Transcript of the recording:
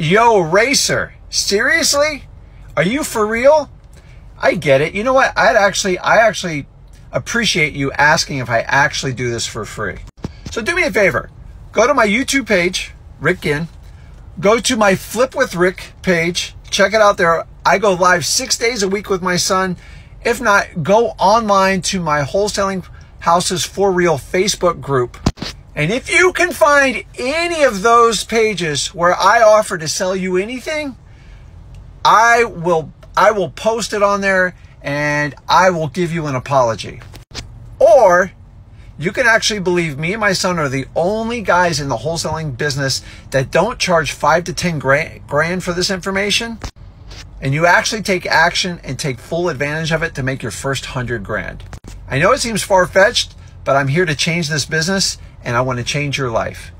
Yo, Racer, seriously? Are you for real? I get it. You know what? I'd actually, I actually appreciate you asking if I actually do this for free. So do me a favor. Go to my YouTube page, Rick Ginn. Go to my Flip with Rick page. Check it out there. I go live six days a week with my son. If not, go online to my Wholesaling Houses for Real Facebook group. And if you can find any of those pages where I offer to sell you anything, I will I will post it on there and I will give you an apology. Or you can actually believe me and my son are the only guys in the wholesaling business that don't charge five to 10 grand for this information. And you actually take action and take full advantage of it to make your first hundred grand. I know it seems far fetched, but I'm here to change this business and I want to change your life.